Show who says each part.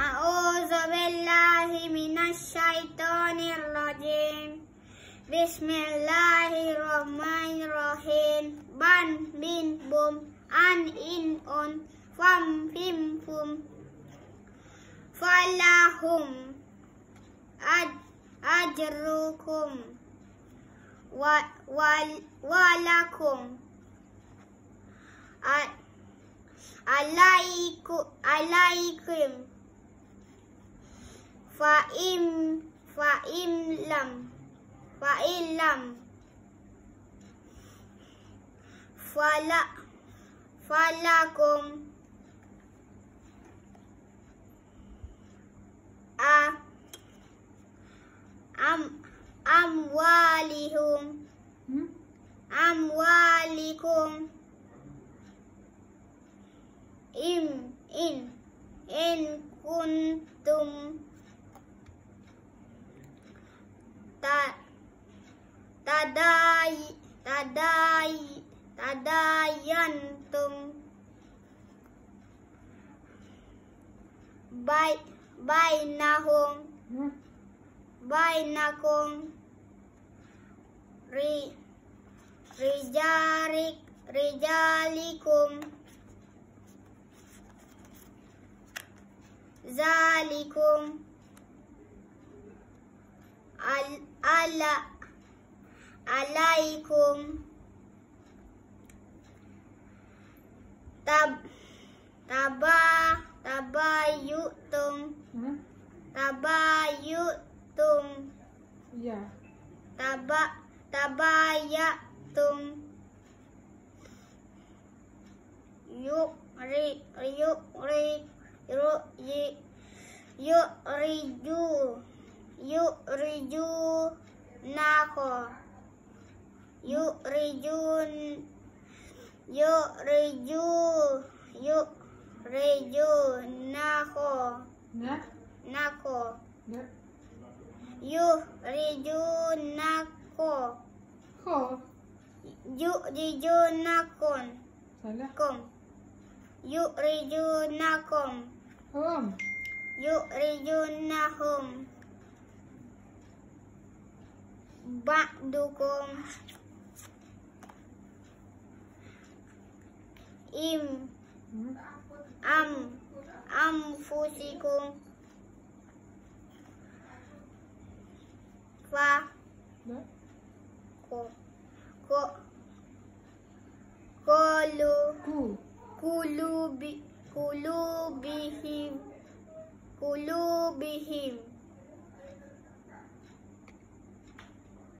Speaker 1: أعوذ بالله من الشيطان الرجيم. بسم الله الرحمن الرحيم. بن بن بوم أن إن أن فم فم فم. فلهم أجركم ولكم عليكم فإن فإن لم فإن لم فلا فلكم أم أموالهم أموالكم إن إن إن كنتم ta tadai tadai tadayantum bai bainahum bainakum. Ri rijarik rijalikum. Zalikum al ala alaikum. Tab taba tabayutum.
Speaker 2: Hmm?
Speaker 1: tabayutum.
Speaker 2: Ya.
Speaker 1: Taba tabayatum. Yuk ri yuk ri ru yi yuk riju yuk Yu'riju na ako. Yu'riju Yu'riju Yu'riju na ako.
Speaker 2: Na?
Speaker 1: Na ako.
Speaker 2: Na?
Speaker 1: Yu'riju na ako.
Speaker 2: Ko?
Speaker 1: Yu'riju na kon.
Speaker 2: Sala?
Speaker 1: Kom. Yu'riju na kom.
Speaker 2: Kom.
Speaker 1: Yu'riju na ba'dukum im.
Speaker 2: Hmm?
Speaker 1: am anfusikum fa. Ko. Ko. Kolu.
Speaker 2: Ku.
Speaker 1: Kulubi kulubihim kulubihim